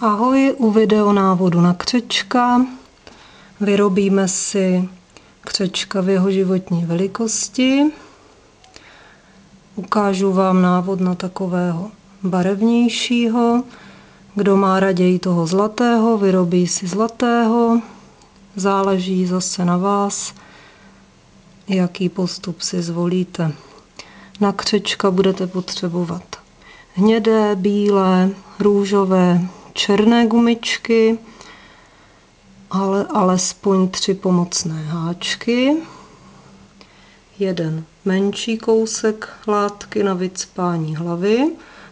Ahoj, u videonávodu na křečka vyrobíme si křečka v jeho životní velikosti. Ukážu vám návod na takového barevnějšího. Kdo má raději toho zlatého, vyrobí si zlatého. Záleží zase na vás, jaký postup si zvolíte. Na křečka budete potřebovat hnědé, bílé, růžové, černé gumičky, ale alespoň tři pomocné háčky, jeden menší kousek látky na vycpání hlavy.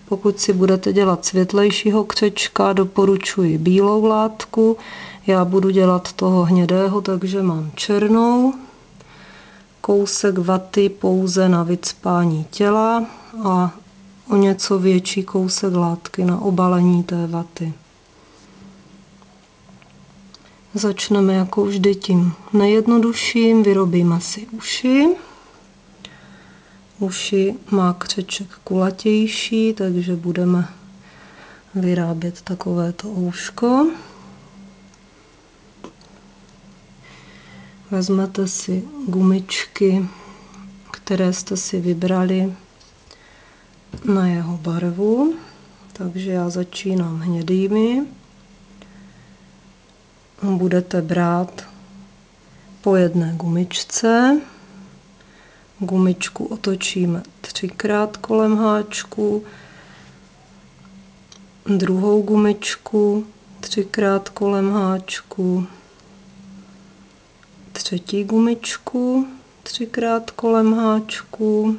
Pokud si budete dělat světlejšího křečka, doporučuji bílou látku. Já budu dělat toho hnědého, takže mám černou. Kousek vaty pouze na vycpání těla a o něco větší kousek látky na obalení té vaty. Začneme jako vždy tím nejjednodušším, vyrobíme si uši. Uši má křeček kulatější, takže budeme vyrábět takovéto ouško. Vezmete si gumičky, které jste si vybrali na jeho barvu. Takže já začínám hnědými. Budete brát po jedné gumičce. Gumičku otočíme třikrát kolem háčku. Druhou gumičku třikrát kolem háčku. Třetí gumičku třikrát kolem háčku.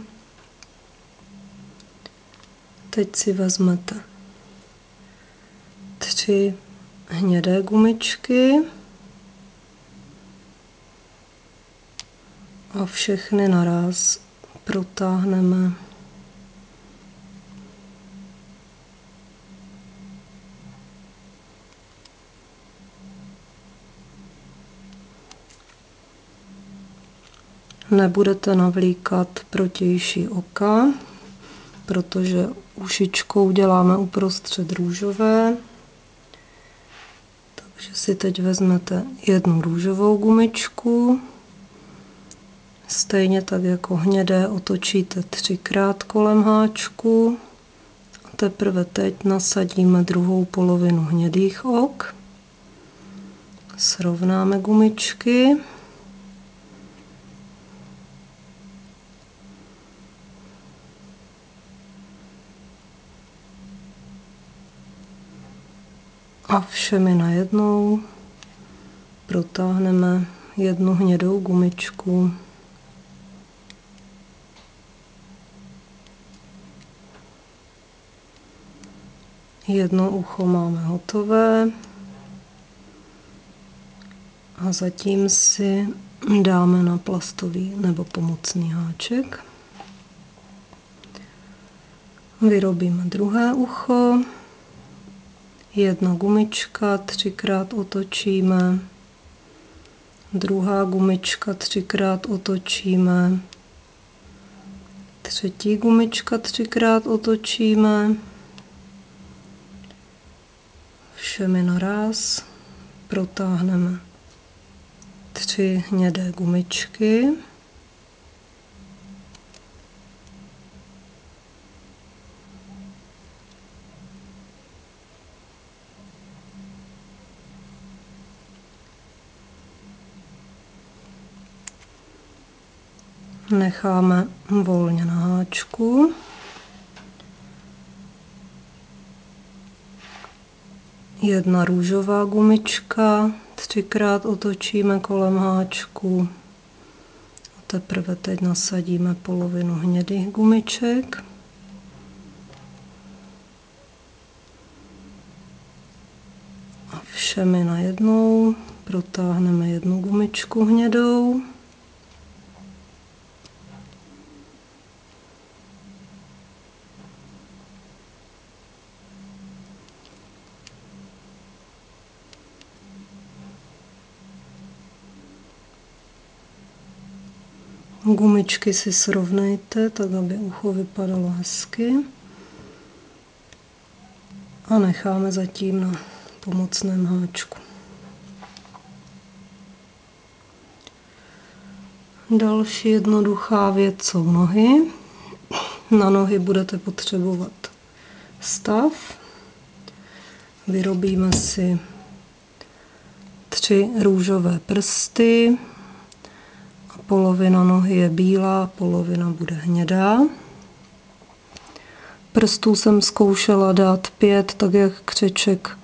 Teď si vezmete tři hnědé gumičky a všechny naraz protáhneme. Nebudete navlíkat protější oka, protože ušičkou děláme uprostřed růžové. Takže si teď vezmete jednu růžovou gumičku. Stejně tak jako hnědé otočíte třikrát kolem háčku. A teprve teď nasadíme druhou polovinu hnědých ok. Srovnáme gumičky. A všemi najednou protáhneme jednu hnědou gumičku. Jedno ucho máme hotové a zatím si dáme na plastový nebo pomocný háček. Vyrobíme druhé ucho. Jedna gumička, třikrát otočíme. Druhá gumička, třikrát otočíme. Třetí gumička, třikrát otočíme. Všemi naraz protáhneme tři hnědé gumičky. Necháme volně na háčku. Jedna růžová gumička, třikrát otočíme kolem háčku. A teprve teď nasadíme polovinu hnědých gumiček. A všemi najednou protáhneme jednu gumičku hnědou. Gumičky si srovnejte, tak aby ucho vypadalo hezky. A necháme zatím na pomocném háčku. Další jednoduchá věc jsou nohy. Na nohy budete potřebovat stav. Vyrobíme si tři růžové prsty. Polovina nohy je bílá, polovina bude hnědá. Prstů jsem zkoušela dát pět, tak jak křeček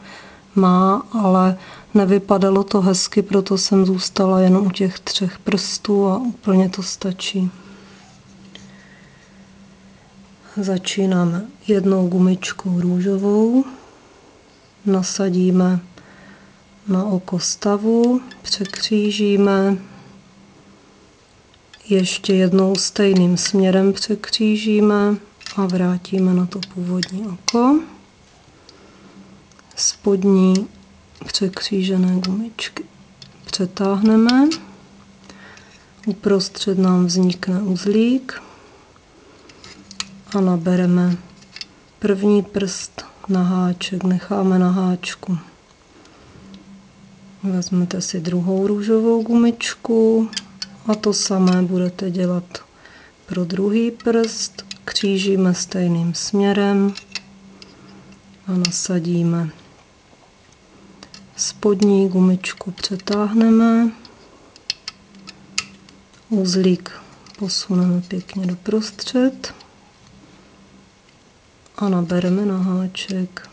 má, ale nevypadalo to hezky, proto jsem zůstala jen u těch třech prstů a úplně to stačí. Začínáme jednou gumičkou růžovou, nasadíme na oko stavu, překřížíme, ještě jednou stejným směrem překřížíme a vrátíme na to původní oko. Spodní překřížené gumičky přetáhneme. Uprostřed nám vznikne uzlík a nabereme první prst na háček, necháme na háčku. Vezmete si druhou růžovou gumičku a to samé budete dělat pro druhý prst. Křížíme stejným směrem a nasadíme. Spodní gumičku přetáhneme. Uzlík posuneme pěkně do prostřed a nabereme na háček.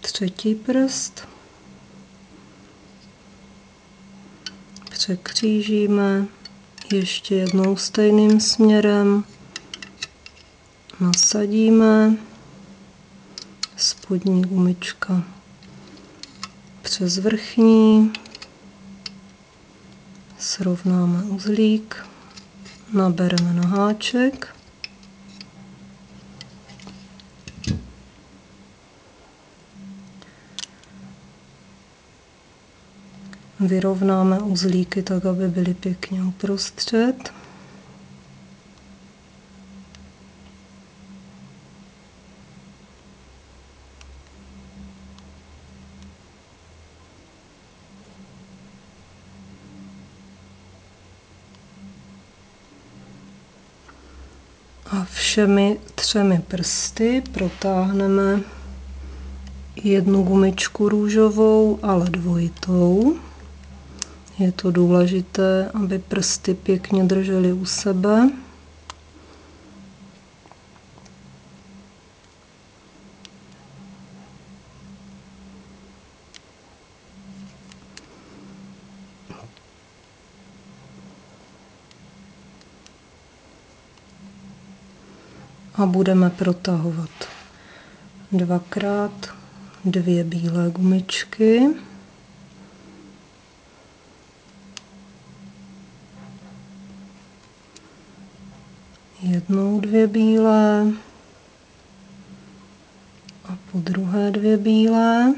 Třetí prst. Překřížíme ještě jednou stejným směrem. Nasadíme spodní gumička přes vrchní. Srovnáme uzlík nabereme na háček. Vyrovnáme uzlíky tak, aby byly pěkně uprostřed. A všemi třemi prsty protáhneme jednu gumičku růžovou, ale dvojitou. Je to důležité, aby prsty pěkně držely u sebe. a budeme protahovat dvakrát dvě bílé gumičky. Jednou dvě bílé a po druhé dvě bílé.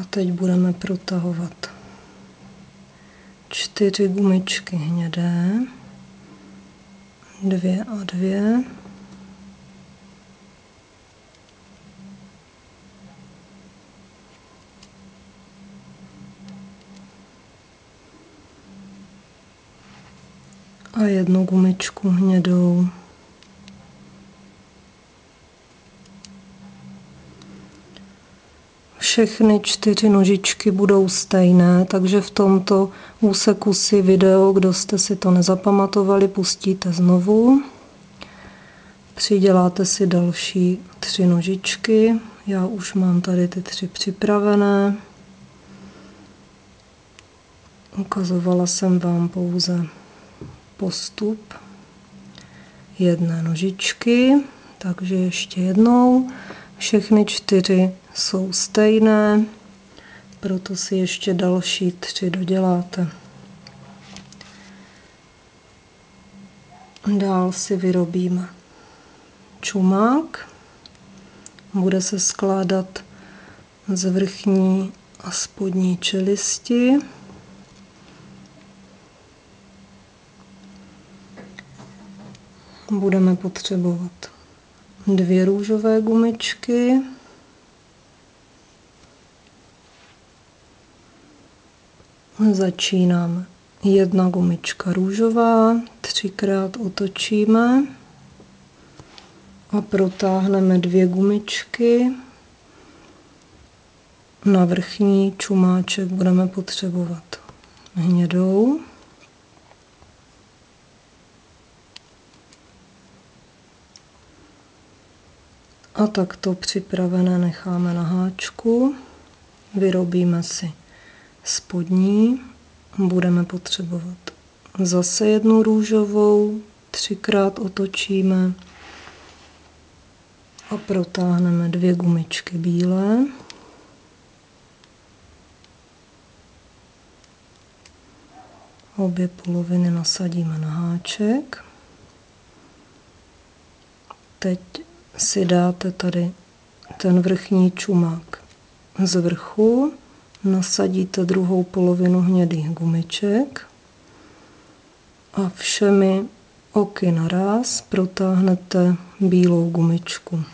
A teď budeme protahovat čtyři gumičky hnědé, dvě a dvě. A jednu gumičku hnědou. všechny čtyři nožičky budou stejné, takže v tomto úseku si video, kdo jste si to nezapamatovali, pustíte znovu. Přiděláte si další tři nožičky. Já už mám tady ty tři připravené. Ukazovala jsem vám pouze postup jedné nožičky, takže ještě jednou všechny čtyři jsou stejné, proto si ještě další tři doděláte. Dál si vyrobíme čumák. Bude se skládat z vrchní a spodní čelisti. Budeme potřebovat dvě růžové gumičky. Začínáme. Jedna gumička růžová, třikrát otočíme a protáhneme dvě gumičky. Na vrchní čumáček budeme potřebovat hnědou. A takto připravené necháme na háčku. Vyrobíme si spodní. Budeme potřebovat zase jednu růžovou, třikrát otočíme a protáhneme dvě gumičky bílé. Obě poloviny nasadíme na háček. Teď si dáte tady ten vrchní čumák z vrchu, nasadíte druhou polovinu hnědých gumiček a všemi oky naraz protáhnete bílou gumičku.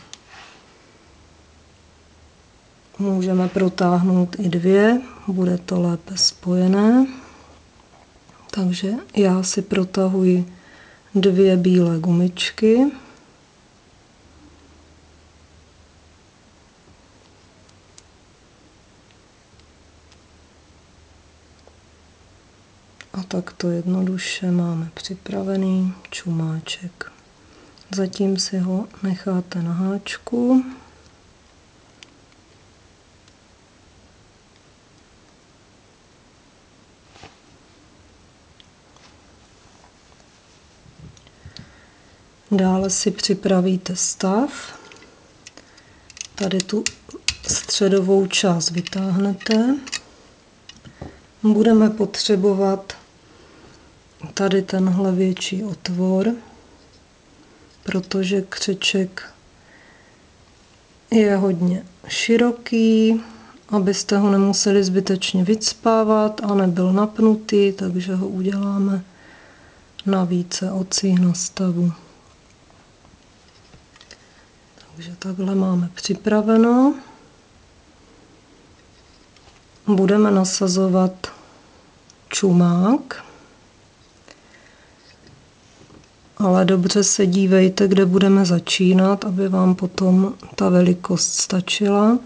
Můžeme protáhnout i dvě, bude to lépe spojené. Takže já si protahuji dvě bílé gumičky. A takto jednoduše máme připravený čumáček. Zatím si ho necháte na háčku. Dále si připravíte stav. Tady tu středovou část vytáhnete. Budeme potřebovat tady tenhle větší otvor, protože křeček je hodně široký, abyste ho nemuseli zbytečně vycpávat a nebyl napnutý, takže ho uděláme na více ocích na stavu. Takže takhle máme připraveno. Budeme nasazovat čumák. Ale dobře se dívejte, kde budeme začínat, aby vám potom ta velikost stačila.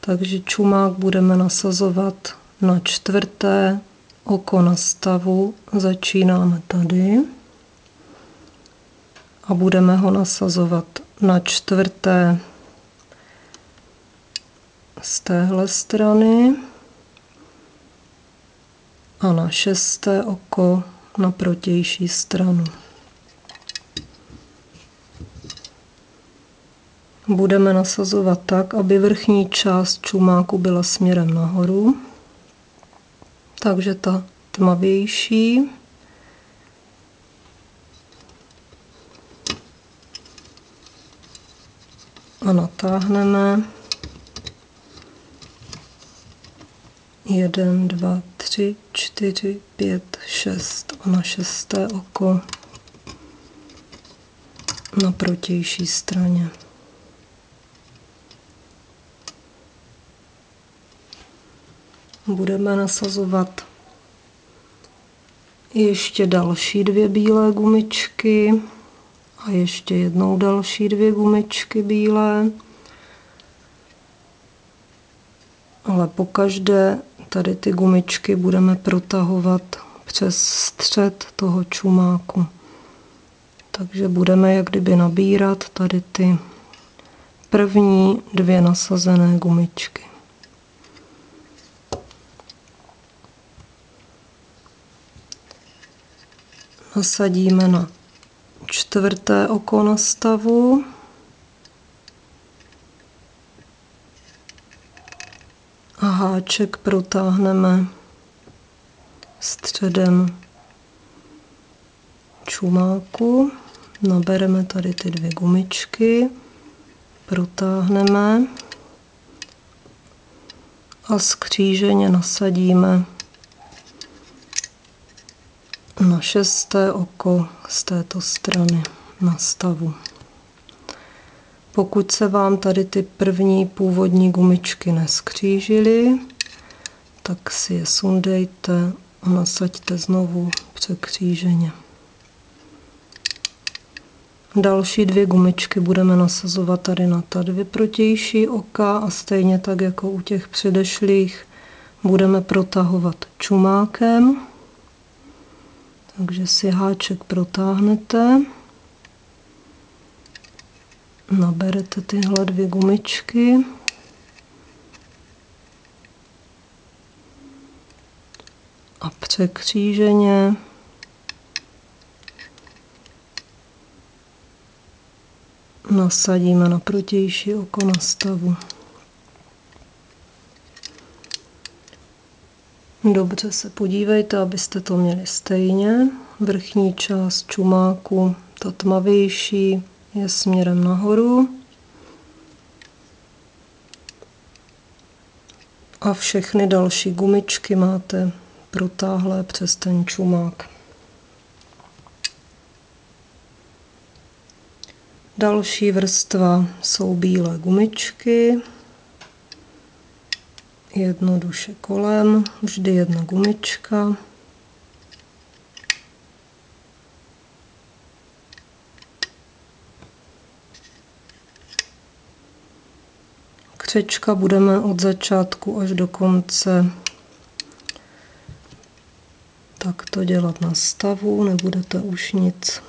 Takže čumák budeme nasazovat na čtvrté oko na stavu. Začínáme tady. A budeme ho nasazovat na čtvrté z téhle strany a na šesté oko na protější stranu. Budeme nasazovat tak, aby vrchní část čumáku byla směrem nahoru. Takže ta tmavější a natáhneme. Jeden, dva, tři, čtyři, pět, šest a na šesté oko na protější straně. Budeme nasazovat ještě další dvě bílé gumičky a ještě jednou další dvě gumičky bílé. Ale po každé tady ty gumičky budeme protahovat přes střed toho čumáku. Takže budeme jak kdyby nabírat tady ty první dvě nasazené gumičky. Nasadíme na čtvrté oko na stavu. A háček protáhneme středem čumáku. Nabereme tady ty dvě gumičky, protáhneme a skříženě nasadíme na šesté oko z této strany na stavu. Pokud se vám tady ty první původní gumičky neskřížily, tak si je sundejte a nasaďte znovu překříženě. Další dvě gumičky budeme nasazovat tady na ta dvě protější oka a stejně tak jako u těch předešlých budeme protahovat čumákem. Takže si háček protáhnete. Naberete tyhle dvě gumičky. A překříženě nasadíme na protější oko na stavu. Dobře se podívejte, abyste to měli stejně. Vrchní část čumáku, ta tmavější, je směrem nahoru. A všechny další gumičky máte protáhlé přes ten čumák. Další vrstva jsou bílé gumičky, jednoduše kolem, vždy jedna gumička. Křečka budeme od začátku až do konce takto dělat na stavu, nebudete už nic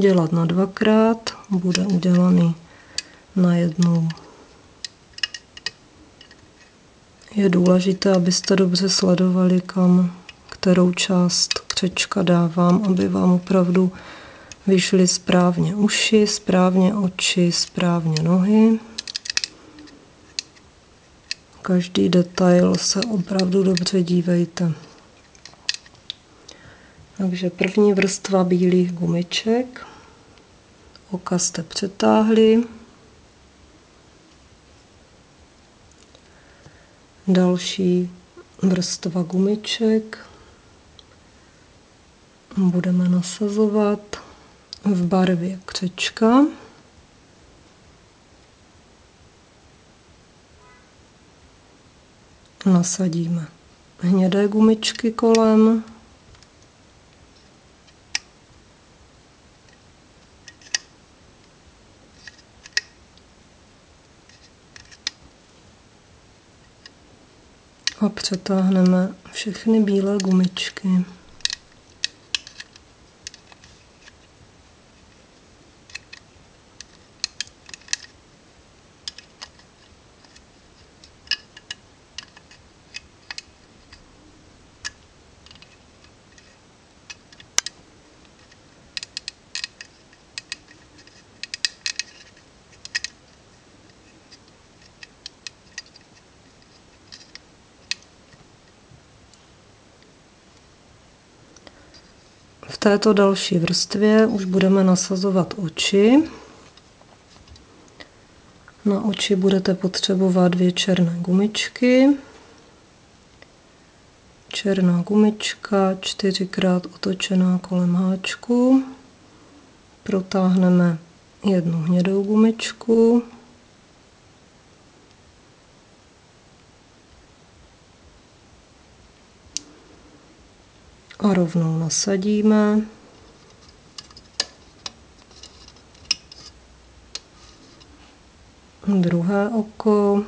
dělat na dvakrát, bude udělaný na jednou. Je důležité, abyste dobře sledovali, kam kterou část křečka dávám, aby vám opravdu vyšly správně uši, správně oči, správně nohy. Každý detail se opravdu dobře dívejte. Takže první vrstva bílých gumiček. Oka jste přetáhli. Další vrstva gumiček budeme nasazovat v barvě křečka. Nasadíme hnědé gumičky kolem. A přetáhneme všechny bílé gumičky. Této další vrstvě už budeme nasazovat oči. Na oči budete potřebovat dvě černé gumičky. Černá gumička, čtyřikrát otočená kolem háčku. Protáhneme jednu hnědou gumičku. A rovnou nasadíme. Druhé oko,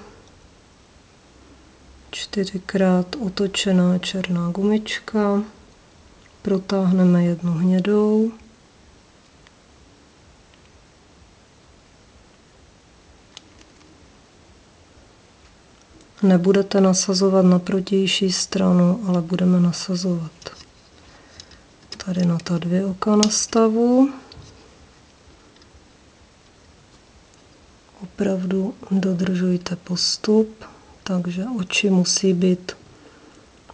čtyřikrát otočená černá gumička, protáhneme jednu hnědou, Nebudete nasazovat na protější stranu, ale budeme nasazovat tady na ta dvě oka nastavu. Opravdu dodržujte postup, takže oči musí být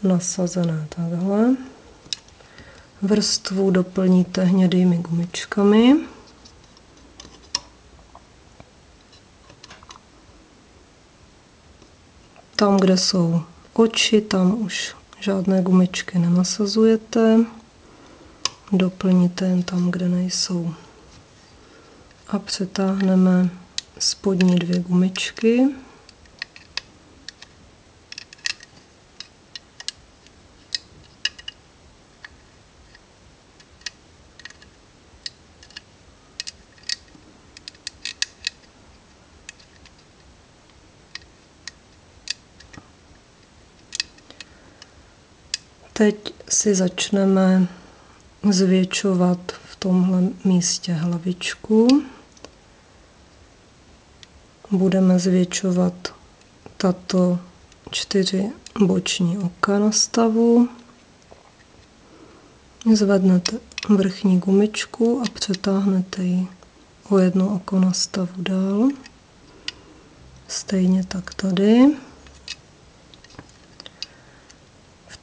nasazené takhle. Vrstvu doplníte hnědými gumičkami. Tam, kde jsou oči, tam už žádné gumičky nenasazujete. Doplníte jen tam, kde nejsou. A přetáhneme spodní dvě gumičky. Teď si začneme zvětšovat v tomhle místě hlavičku. Budeme zvětšovat tato čtyři boční oka na stavu. Zvednete vrchní gumičku a přetáhnete ji o jedno oko na stavu dál. Stejně tak tady.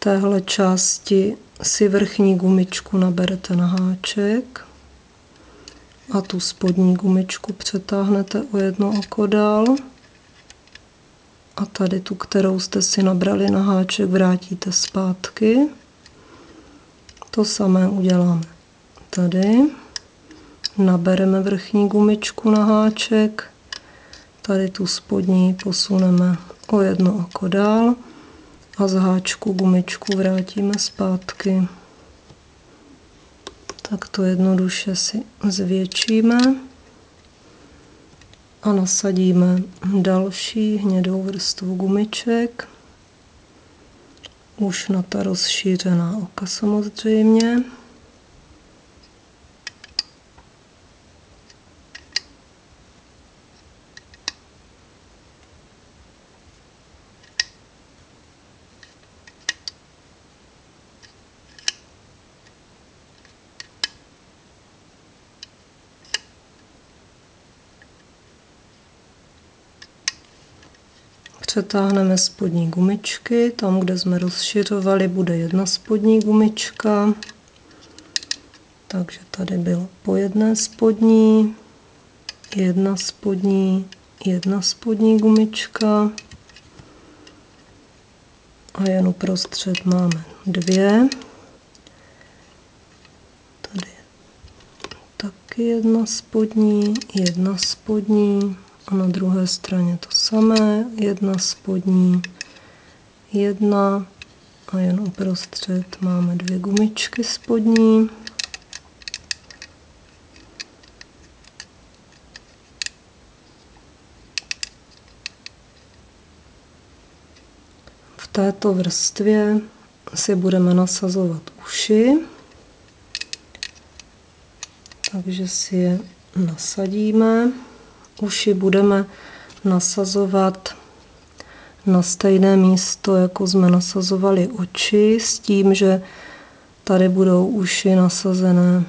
Téhle části si vrchní gumičku naberete na háček a tu spodní gumičku přetáhnete o jedno oko dál a tady tu, kterou jste si nabrali na háček, vrátíte zpátky. To samé uděláme tady. Nabereme vrchní gumičku na háček, tady tu spodní posuneme o jedno oko dál a z háčku gumičku vrátíme zpátky. Tak to jednoduše si zvětšíme a nasadíme další hnědou vrstvu gumiček. Už na ta rozšířená oka samozřejmě. Přetáhneme spodní gumičky, tam, kde jsme rozšiřovali, bude jedna spodní gumička. Takže tady bylo po jedné spodní, jedna spodní, jedna spodní gumička a jen uprostřed máme dvě. Tady je taky jedna spodní, jedna spodní, a na druhé straně to samé, jedna spodní, jedna a jen uprostřed máme dvě gumičky spodní. V této vrstvě si budeme nasazovat uši, takže si je nasadíme uši budeme nasazovat na stejné místo, jako jsme nasazovali oči, s tím, že tady budou uši nasazené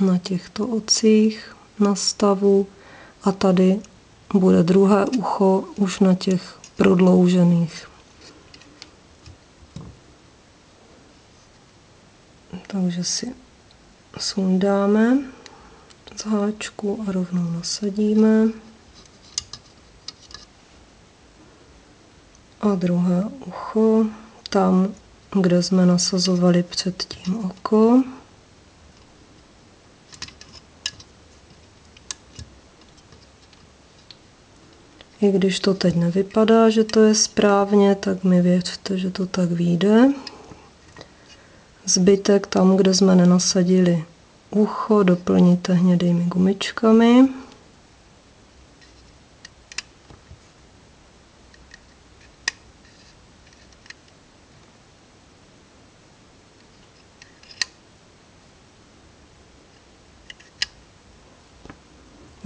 na těchto ocích na stavu a tady bude druhé ucho už na těch prodloužených. Takže si sundáme z háčku a rovnou nasadíme. A druhé ucho, tam, kde jsme nasazovali předtím oko. I když to teď nevypadá, že to je správně, tak mi věřte, že to tak vyjde. Zbytek tam, kde jsme nenasadili ucho doplníte hnědými gumičkami.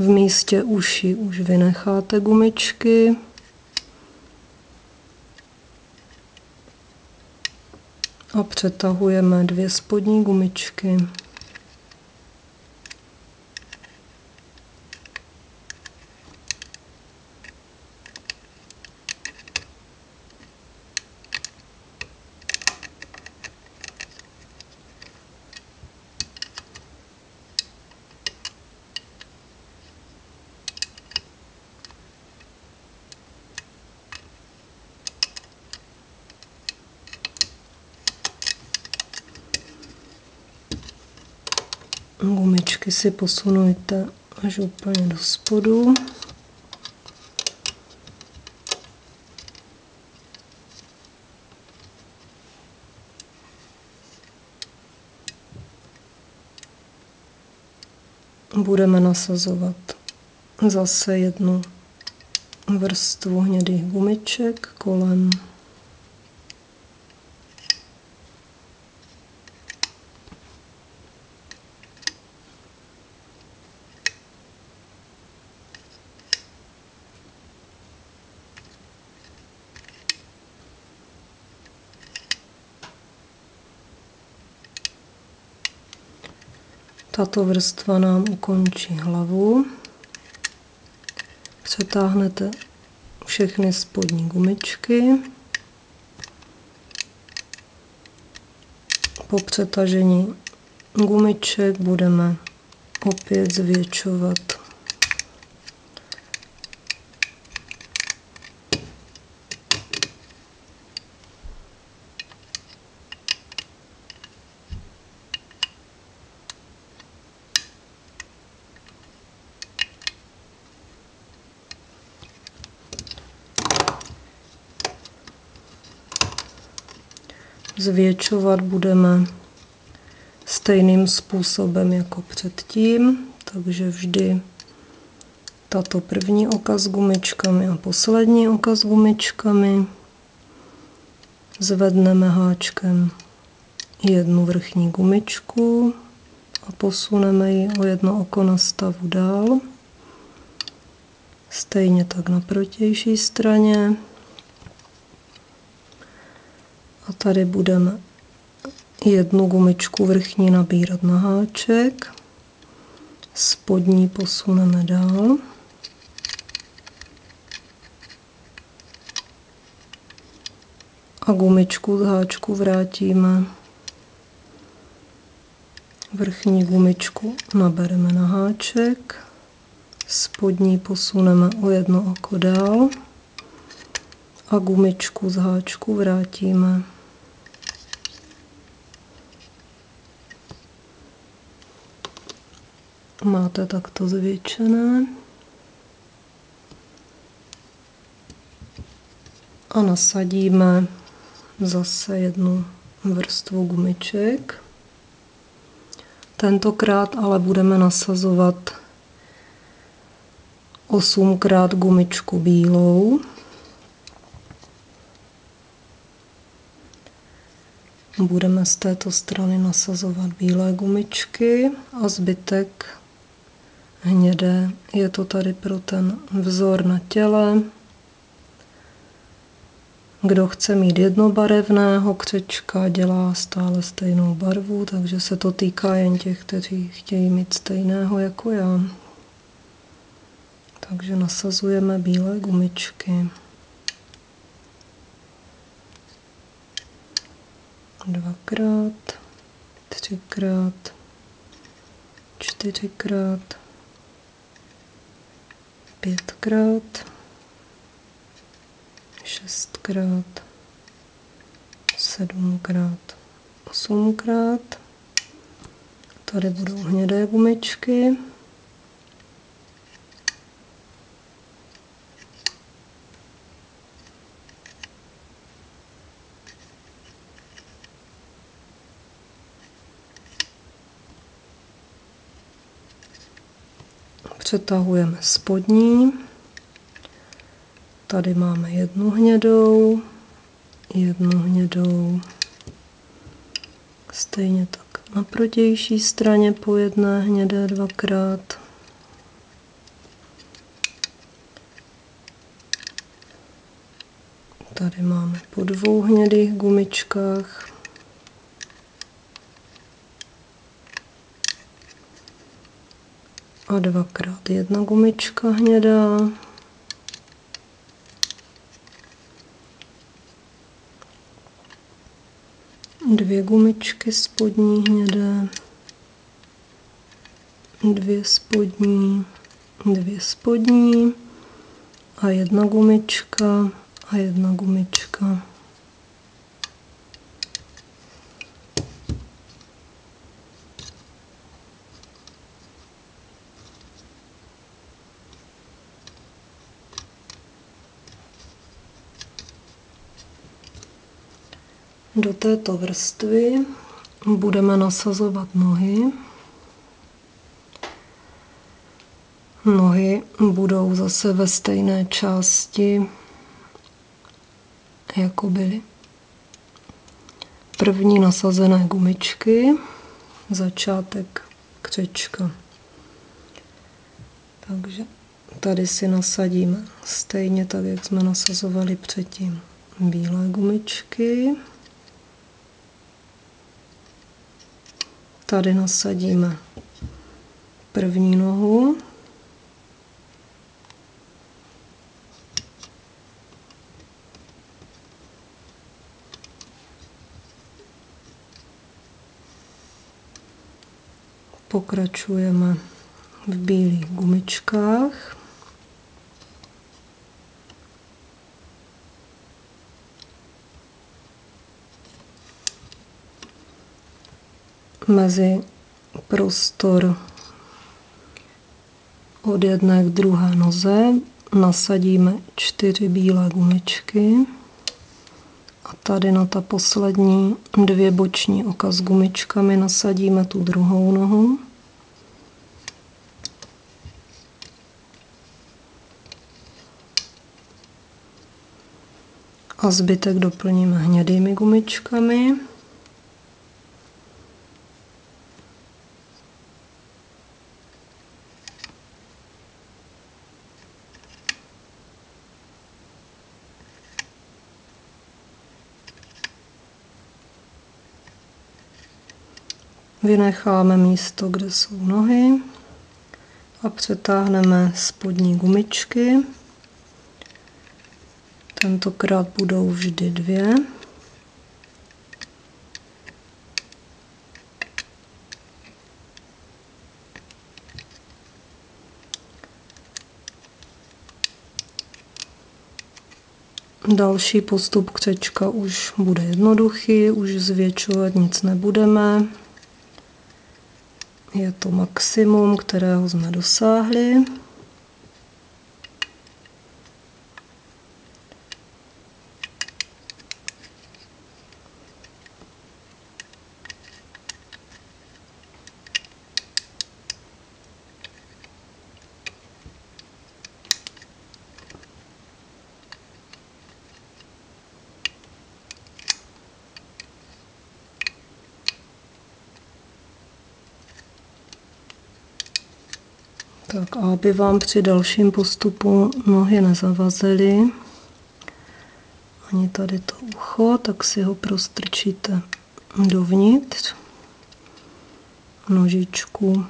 V místě uši už vynecháte gumičky. A přetahujeme dvě spodní gumičky. Si posunujte až úplně do spodu. Budeme nasazovat zase jednu vrstvu hnědých gumiček kolem Tato vrstva nám ukončí hlavu. Přetáhnete všechny spodní gumičky. Po přetažení gumiček budeme opět zvětšovat zvětšovat budeme stejným způsobem jako předtím, takže vždy tato první oka s gumičkami a poslední oka s gumičkami zvedneme háčkem jednu vrchní gumičku a posuneme ji o jedno oko na stavu dál. Stejně tak na protější straně. A tady budeme jednu gumičku vrchní nabírat na háček. Spodní posuneme dál. A gumičku z háčku vrátíme. Vrchní gumičku nabereme na háček. Spodní posuneme o jedno oko dál a gumičku z háčku vrátíme. Máte takto zvětšené. A nasadíme zase jednu vrstvu gumiček. Tentokrát ale budeme nasazovat osmkrát gumičku bílou. Budeme z této strany nasazovat bílé gumičky a zbytek hnědé. Je to tady pro ten vzor na těle. Kdo chce mít jednobarevného křečka, dělá stále stejnou barvu, takže se to týká jen těch, kteří chtějí mít stejného jako já. Takže nasazujeme bílé gumičky. dvakrát, třikrát, čtyřikrát, pětkrát, šestkrát, sedmkrát, osmkrát. Tady budou hnědé gumičky. Přetahujeme spodní. Tady máme jednu hnědou, jednu hnědou. Stejně tak na protější straně po jedné hnědé dvakrát. Tady máme po dvou hnědých gumičkách. A dvakrát jedna gumička hnědá. Dvě gumičky spodní hnědé, dvě spodní, dvě spodní a jedna gumička a jedna gumička. Do této vrstvy budeme nasazovat nohy. Nohy budou zase ve stejné části, jako byly. První nasazené gumičky, začátek křečka. Takže tady si nasadíme stejně tak, jak jsme nasazovali předtím bílé gumičky. Tady nasadíme první nohu. Pokračujeme v bílých gumičkách. Mezi prostor od jedné k druhé noze nasadíme čtyři bílé gumičky a tady na ta poslední dvě boční oka s gumičkami nasadíme tu druhou nohu. A zbytek doplníme hnědými gumičkami. Vynecháme místo, kde jsou nohy a přetáhneme spodní gumičky. Tentokrát budou vždy dvě. Další postup křečka už bude jednoduchý, už zvětšovat nic nebudeme. Je to maximum, kterého jsme dosáhli. Tak a aby vám při dalším postupu nohy nezavazily, ani tady to ucho, tak si ho prostrčíte dovnitř. Nožičku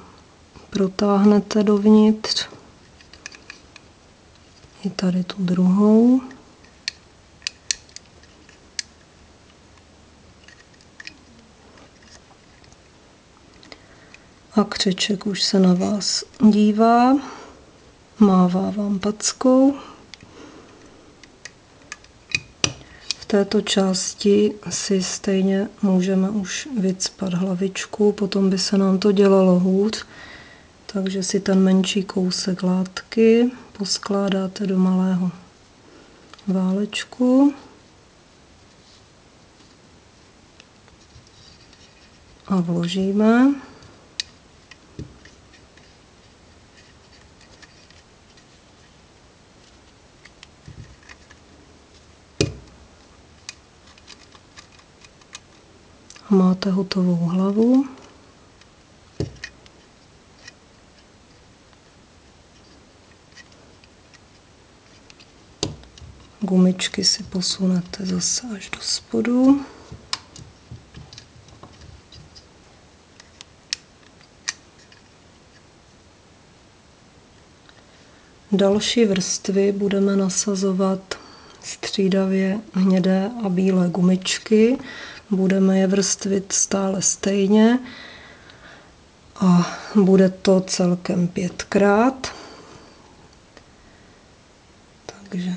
protáhnete dovnitř. I tady tu druhou. A křeček už se na vás dívá, mává vám packou. V této části si stejně můžeme už vycpat hlavičku, potom by se nám to dělalo hůř. Takže si ten menší kousek látky poskládáte do malého válečku. A vložíme. Máte hotovou hlavu. Gumičky si posunete zase až do spodu. Další vrstvy budeme nasazovat střídavě hnědé a bílé gumičky. Budeme je vrstvit stále stejně a bude to celkem pětkrát. Takže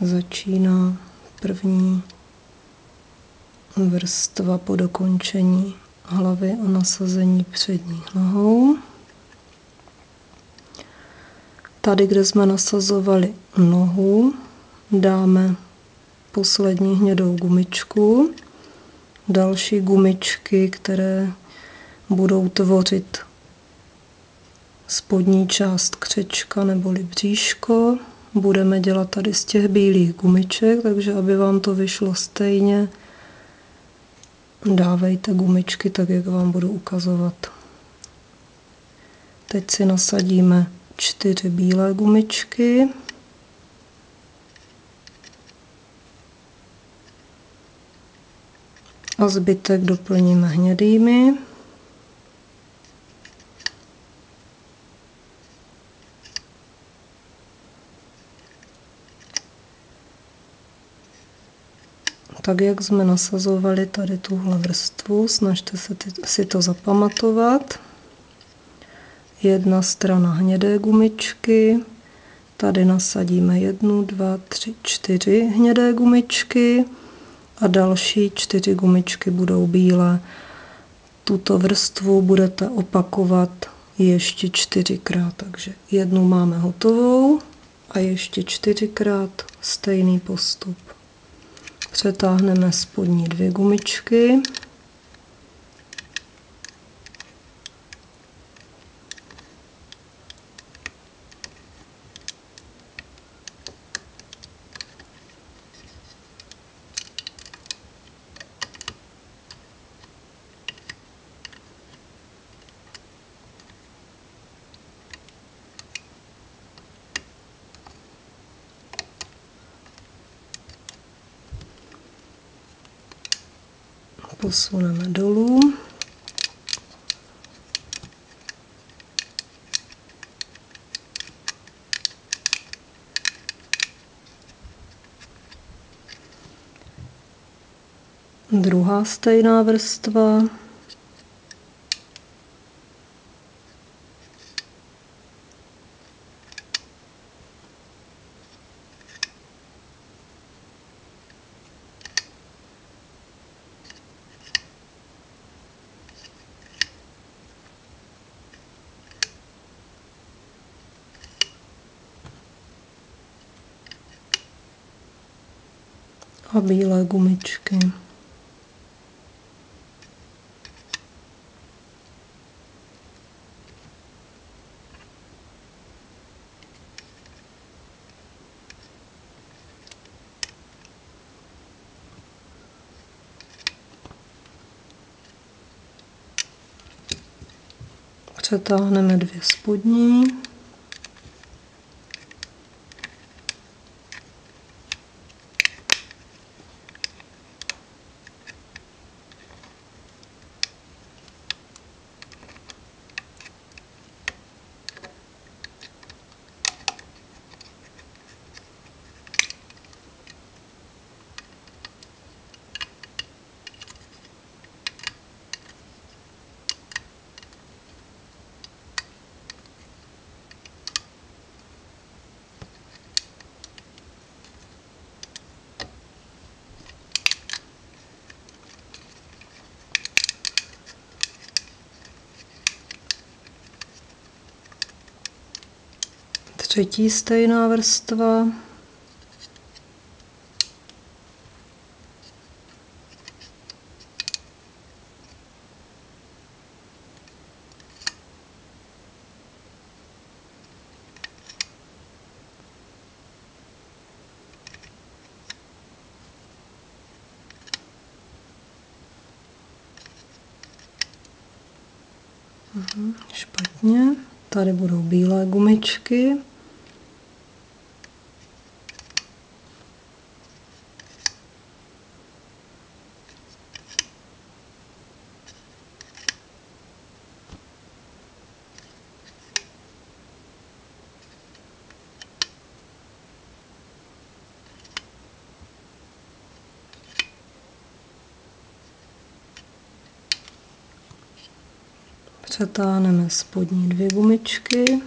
začíná první vrstva po dokončení hlavy a nasazení přední nohou. Tady, kde jsme nasazovali nohu, dáme poslední hnědou gumičku. Další gumičky, které budou tvořit spodní část křečka neboli bříško. Budeme dělat tady z těch bílých gumiček, takže aby vám to vyšlo stejně, dávejte gumičky tak, jak vám budu ukazovat. Teď si nasadíme čtyři bílé gumičky. A zbytek doplníme hnědými. tak jak jsme nasazovali tady tuhle vrstvu, snažte se si to zapamatovat. Jedna strana hnědé gumičky, tady nasadíme jednu, dva, tři, čtyři hnědé gumičky a další čtyři gumičky budou bílé. Tuto vrstvu budete opakovat ještě čtyřikrát, takže jednu máme hotovou a ještě čtyřikrát stejný postup. Přetáhneme spodní dvě gumičky. Posuneme dolů. Druhá stejná vrstva. A bílé gumičky. Přetáhneme dvě spodní. Třetí stejná vrstva. Mhm, špatně. Tady budou bílé gumičky. Přetáhneme spodní dvě gumičky.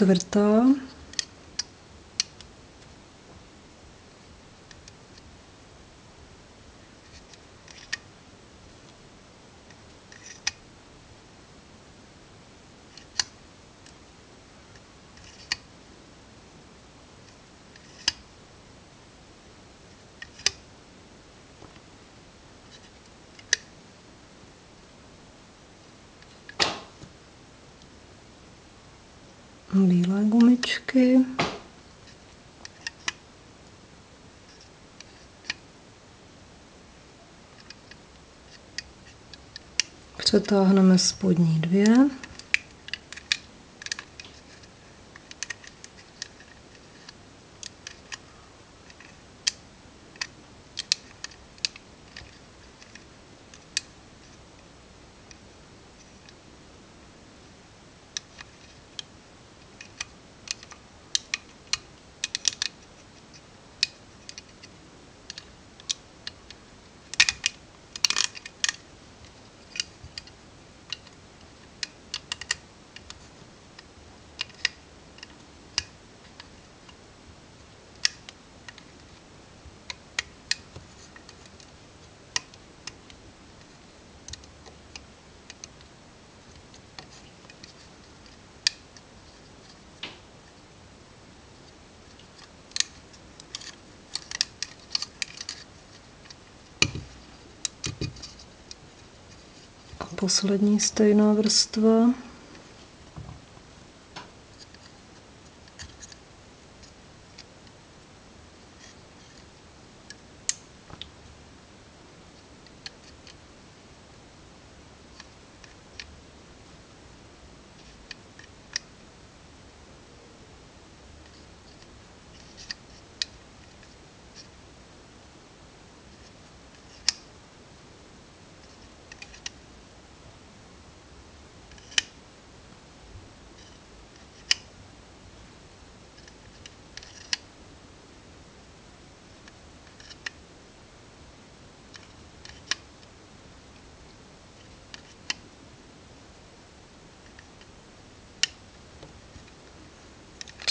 Puerto Bertol. Bílé gumičky. Přetáhneme spodní dvě. Poslední stejná vrstva.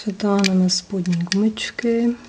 Přetáhneme spodní gumičky. Tak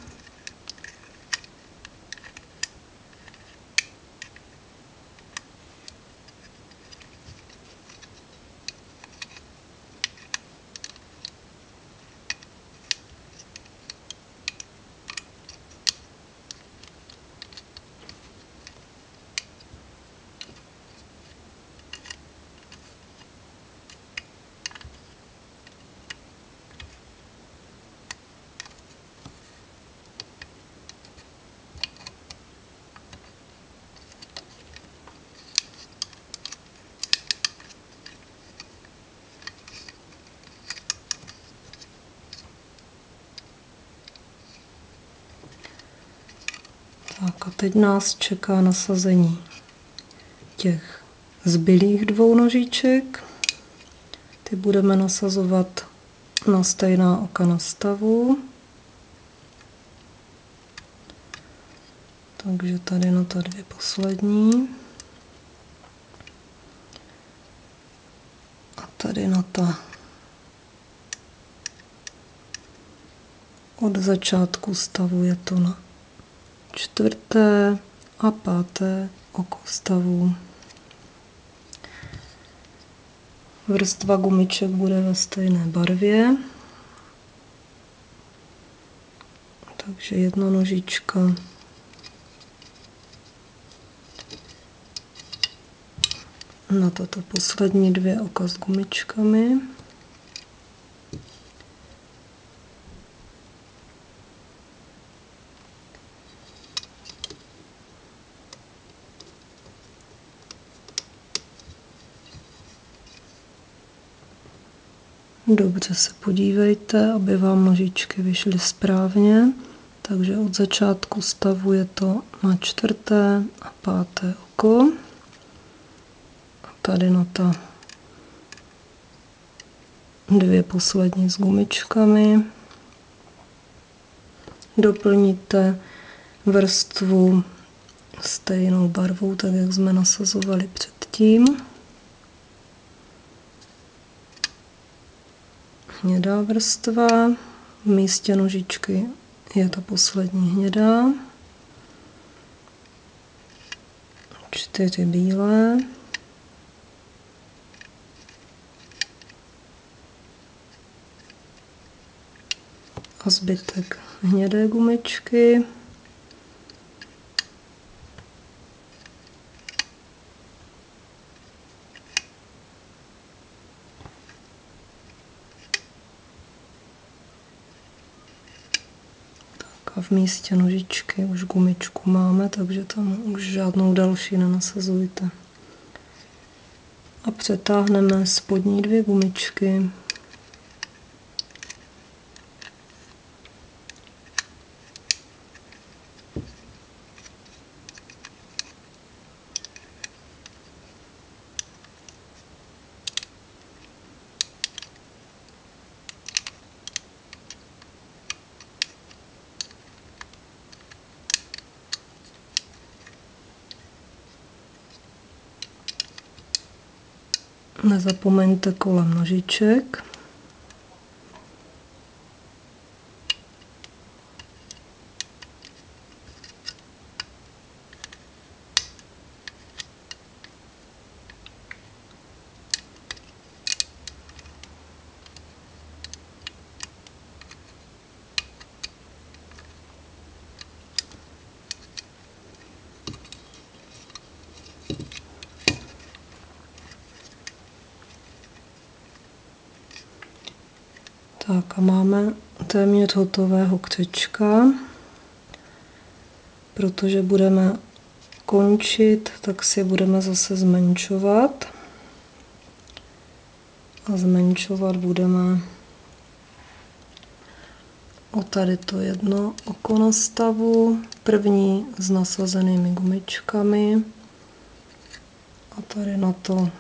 a teď nás čeká nasazení těch zbylých dvou nožiček. Ty budeme nasazovat na stejná oka na stavu. Takže tady na ta dvě poslední. A tady na ta od začátku stavu je to na čtvrté a páté oko stavu. Vrstva gumiček bude ve stejné barvě. Takže jedna nožička. Na toto poslední dvě oka s gumičkami. Dobře se podívejte, aby vám nožičky vyšly správně. Takže od začátku stavu je to na čtvrté a páté oko. A tady na ta dvě poslední s gumičkami. Doplníte vrstvu stejnou barvou, tak jak jsme nasazovali předtím. Hnědá vrstva, v místě nožičky je to poslední hnědá, čtyři bílé, a zbytek hnědé gumičky. Místě nožičky už gumičku máme, takže tam už žádnou další nenasazujte. A přetáhneme spodní dvě gumičky. Nezapomeňte kolem nožiček. Tak a máme téměř hotového křečka. Protože budeme končit, tak si budeme zase zmenšovat. A zmenšovat budeme o tady to jedno oko na stavu. První s nasazenými gumičkami. A tady na to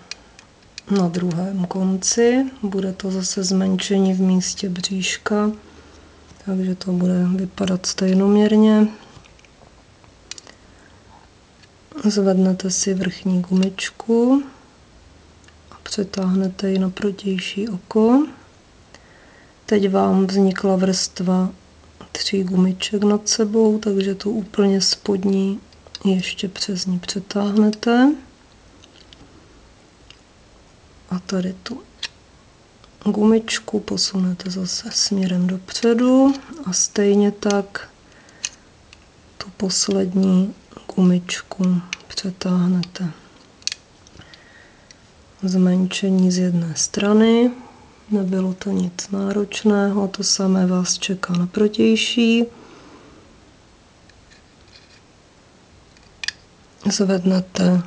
na druhém konci. Bude to zase zmenšení v místě bříška, takže to bude vypadat stejnoměrně. Zvednete si vrchní gumičku a přetáhnete ji na protější oko. Teď vám vznikla vrstva tří gumiček nad sebou, takže tu úplně spodní ještě přes ní přetáhnete a tady tu gumičku posunete zase směrem dopředu a stejně tak tu poslední gumičku přetáhnete. Zmenšení z jedné strany, nebylo to nic náročného, to samé vás čeká na protější. Zvednete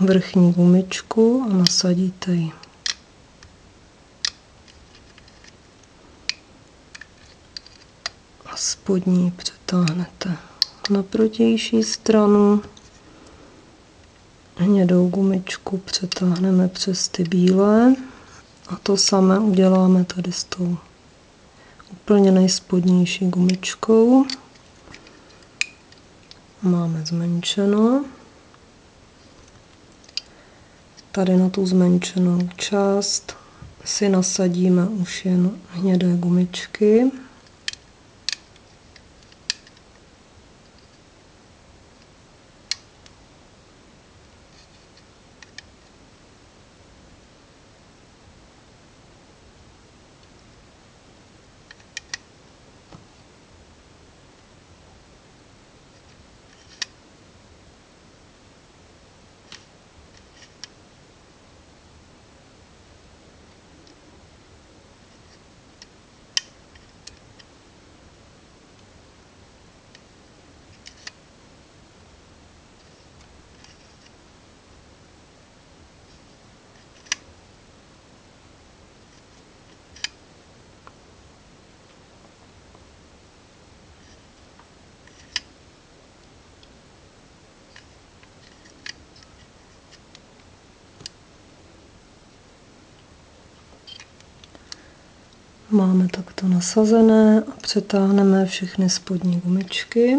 vrchní gumičku a nasadíte ji. A spodní přetáhnete na protější stranu. Hnědou gumičku přetáhneme přes ty bílé a to samé uděláme tady s tou úplně nejspodnější gumičkou. Máme zmenšeno. Tady na tu zmenšenou část si nasadíme už jen hnědé gumičky. Máme takto nasazené a přetáhneme všechny spodní gumičky.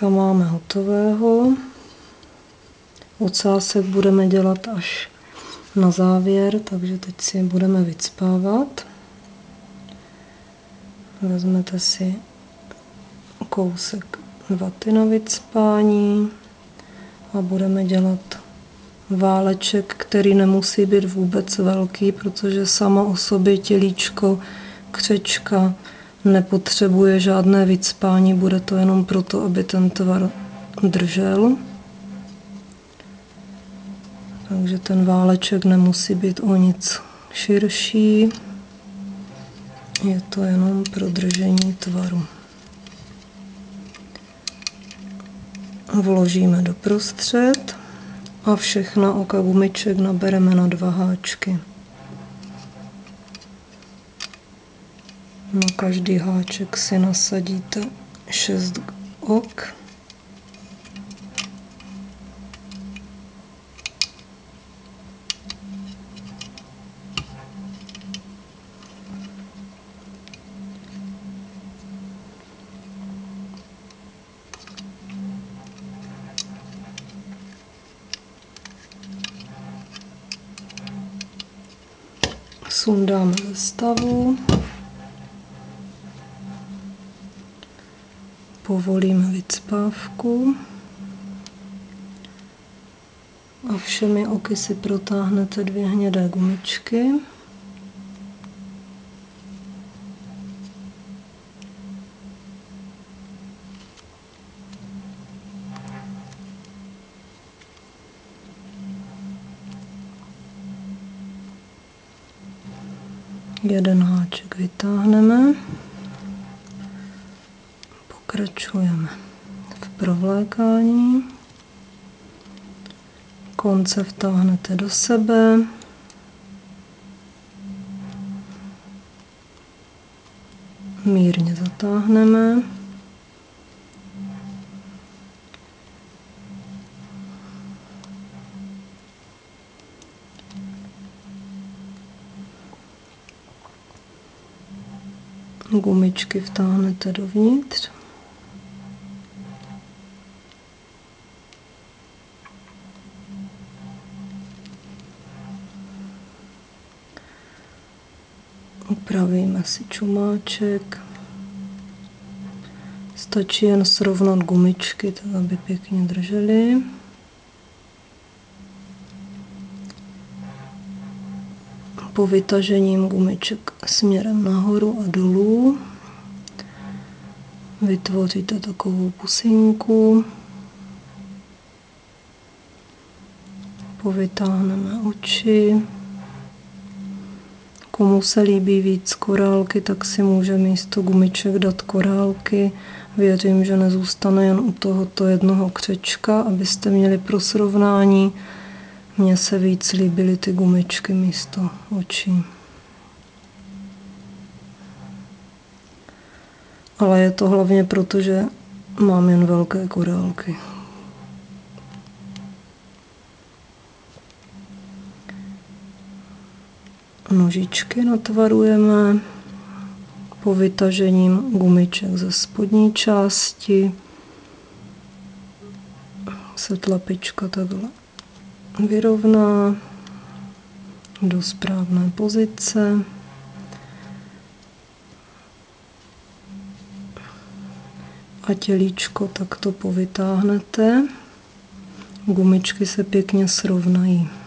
Křečka máme hotového. Ocásek budeme dělat až na závěr, takže teď si budeme vycpávat. Vezmete si kousek vaty na vycpání a budeme dělat váleček, který nemusí být vůbec velký, protože samo o sobě tělíčko křečka nepotřebuje žádné vycpání, bude to jenom proto, aby ten tvar držel. Takže ten váleček nemusí být o nic širší. Je to jenom pro držení tvaru. Vložíme do prostřed a všechna oka gumiček nabereme na dva háčky. Na každý háček si nasadíte šest ok. sundáme ze stavu. Povolíme vycpávku. A všemi oky si protáhnete dvě hnědé gumičky. Jeden háček vytáhneme. Pokračujeme v provlékání. Konce vtáhnete do sebe. Mírně zatáhneme. gumičky vtáhnete dovnitř. Upravíme si čumáček. Stačí jen srovnat gumičky, tak aby pěkně držely. po vytažením gumiček směrem nahoru a dolů vytvoříte takovou pusinku. Povytáhneme oči. Komu se líbí víc korálky, tak si může místo gumiček dát korálky. Věřím, že nezůstane jen u tohoto jednoho křečka, abyste měli pro srovnání mně se víc líbily ty gumičky místo očí. Ale je to hlavně proto, že mám jen velké korálky. Nožičky natvarujeme po vytažením gumiček ze spodní části. Se tlapička takhle vyrovná do správné pozice. A tělíčko takto povytáhnete. Gumičky se pěkně srovnají.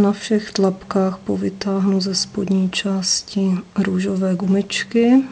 Na všech tlapkách povytáhnu ze spodní části růžové gumičky.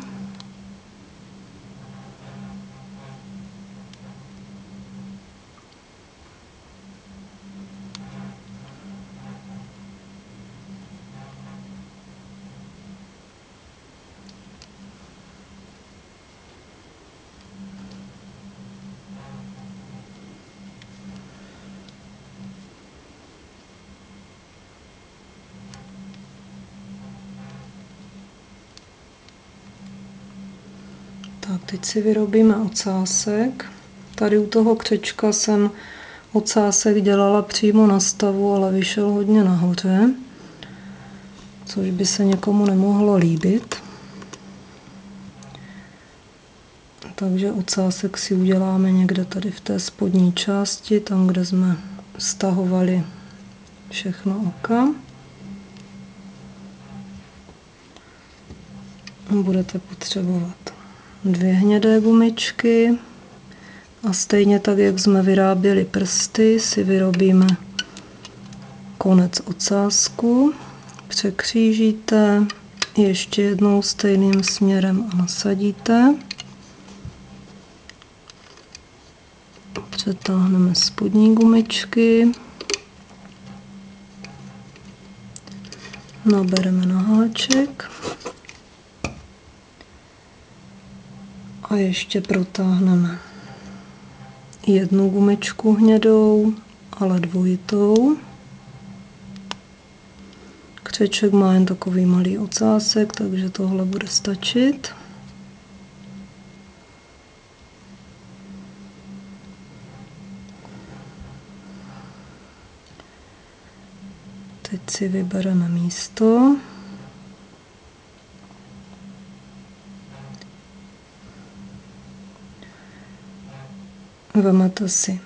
Tak teď si vyrobíme ocásek. Tady u toho křečka jsem ocásek dělala přímo na stavu, ale vyšel hodně nahoře, což by se někomu nemohlo líbit. Takže ocásek si uděláme někde tady v té spodní části, tam, kde jsme stahovali všechno oka. Budete potřebovat dvě hnědé gumičky a stejně tak, jak jsme vyráběli prsty, si vyrobíme konec ocásku. Překřížíte ještě jednou stejným směrem a nasadíte. Přetáhneme spodní gumičky. Nabereme na háček. A ještě protáhneme jednu gumičku hnědou, ale dvojitou. Křeček má jen takový malý ocásek, takže tohle bude stačit. Teď si vybereme místo. Vemete si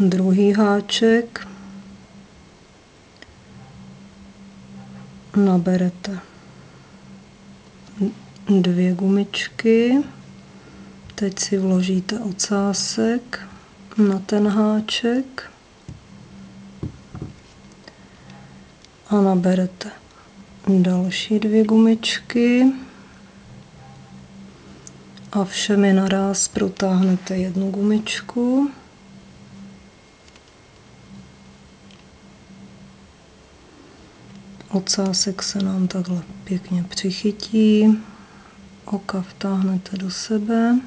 druhý háček, naberete dvě gumičky, teď si vložíte ocásek na ten háček. A naberete další dvě gumičky a všemi naraz protáhnete jednu gumičku. Ocásek se nám takhle pěkně přichytí. Oka vtáhnete do sebe.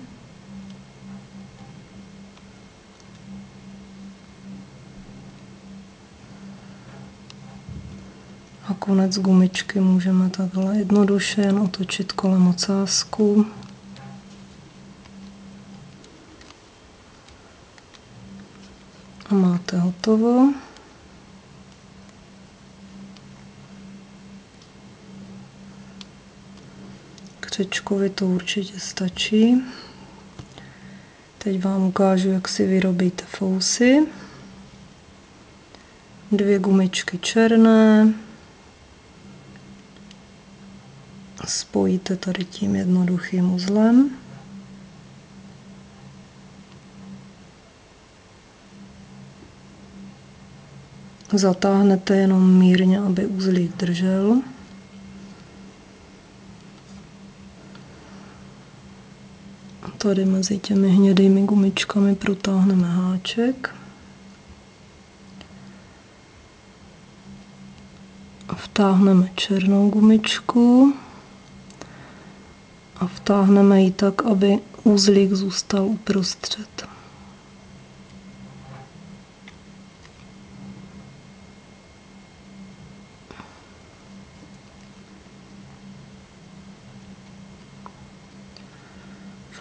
A konec gumičky můžeme takhle jednoduše jen otočit kolem ocásku. A máte hotovo. Křečkovi to určitě stačí. Teď vám ukážu, jak si vyrobíte fousy. Dvě gumičky černé. Spojíte tady tím jednoduchým uzlem. Zatáhnete jenom mírně, aby uzlík držel. Tady mezi těmi hnědými gumičkami protáhneme háček. Vtáhneme černou gumičku a vtáhneme ji tak, aby uzlík zůstal uprostřed.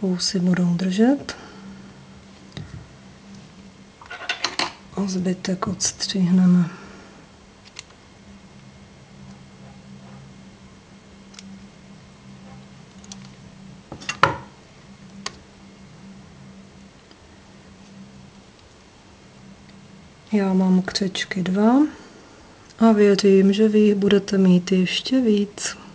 Fousy budou držet. A zbytek odstřihneme. Já mám křečky dva a věřím, že vy budete mít ještě víc.